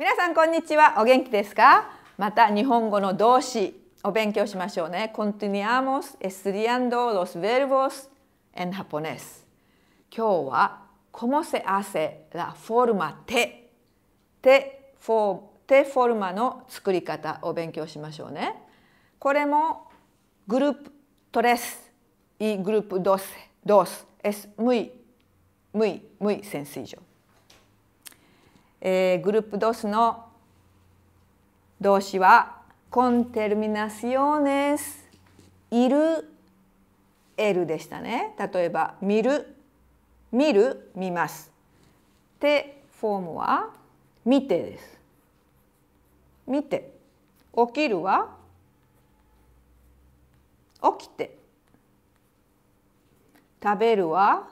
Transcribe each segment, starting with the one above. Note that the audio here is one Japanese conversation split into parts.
みなさんこんにちは。お元気ですか？また日本語の動詞を勉強しましょうね。Continuamos estudiando 今日は como se hace la forma te の作り方を勉強しましょうね。これもグループトレス。イグループドス。ドス。エスムイ。ムイムイセンスえー、グループドスの動詞はコンテルミナシオネスいる L でしたね。例えば見る見る見ます。でフォームは見てです。見て。起きるは起きて。食べるは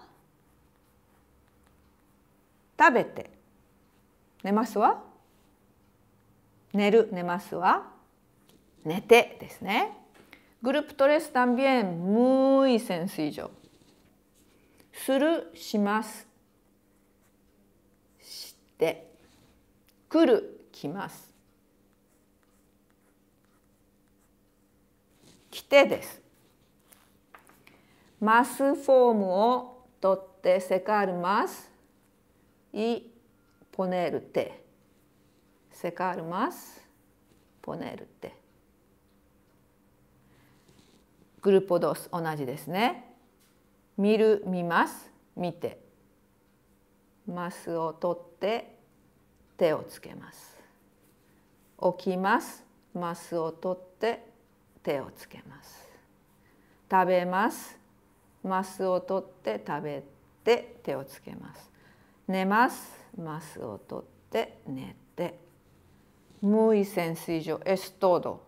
食べて。寝ますは寝る寝ますは寝てですね。グループトレス también muy sencillo。するしますして来る来ます来てです。マスフォームを取ってセカルマスい ponerte secar más ponerte グループ2同じですね。見る見ます。見て。マスを取って。手をつけます。起きます。マスを取って。手をつけます。食べます。マスを取って。食べて。手をつけます。寝ます。マスを取って寝て muy sencillo es todo